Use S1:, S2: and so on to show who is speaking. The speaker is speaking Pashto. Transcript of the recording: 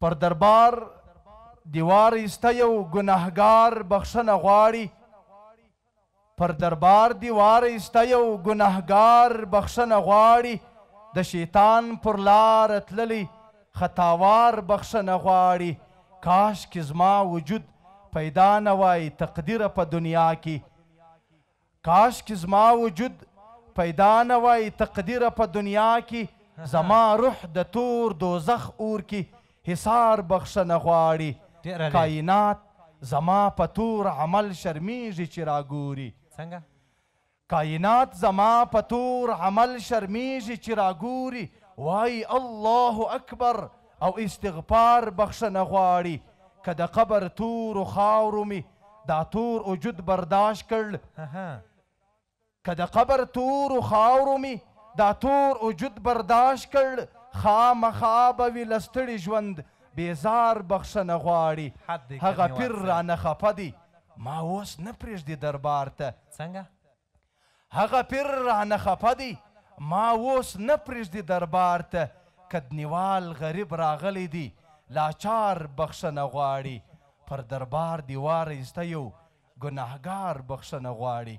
S1: پر دربار دیوار ایسته یو ګنهګار بخښنه غواړي پر دربار دیوار ایسته یو ګنهګار بخښنه غواړي د شیطان پر لار تللی خطاوار بخښنه غواړي کاشکې زما وجود پیدا نه وای تقدیره په دنیا کې کاشکې زما وجود پیدا نه وای تقدیره په دنیا کې زما روح د تور دوزخ اور کې حصار بخښنه غواړي کاینات زما په تور عمل شرمیږي چې راګوري کاینات زما په تور عمل شرمیږي چې راګوري وای الله اکبر او استغفار بخښنه غواړي که د قبر تورو خاورو مي دا تور وجود برداشت
S2: کړ
S1: که د قبر تورو خاورو مي دا تور وجود برداشت کړ خامخا به وي له ستړي ژوند بېزار بخښنه غواړي هغه
S2: پير
S1: رانه خفه دی ما اوس نه پرېږدي دربار ته.
S2: څنګه؟
S1: هغه پیر رانه خفه دی ما اوس نه پریږدی دربار ته کدنیوال غریب راغلی دی لاچار بخښنه غواړی پر دربار دی وار ایسته یو ګناهګار بخښنه غواړی.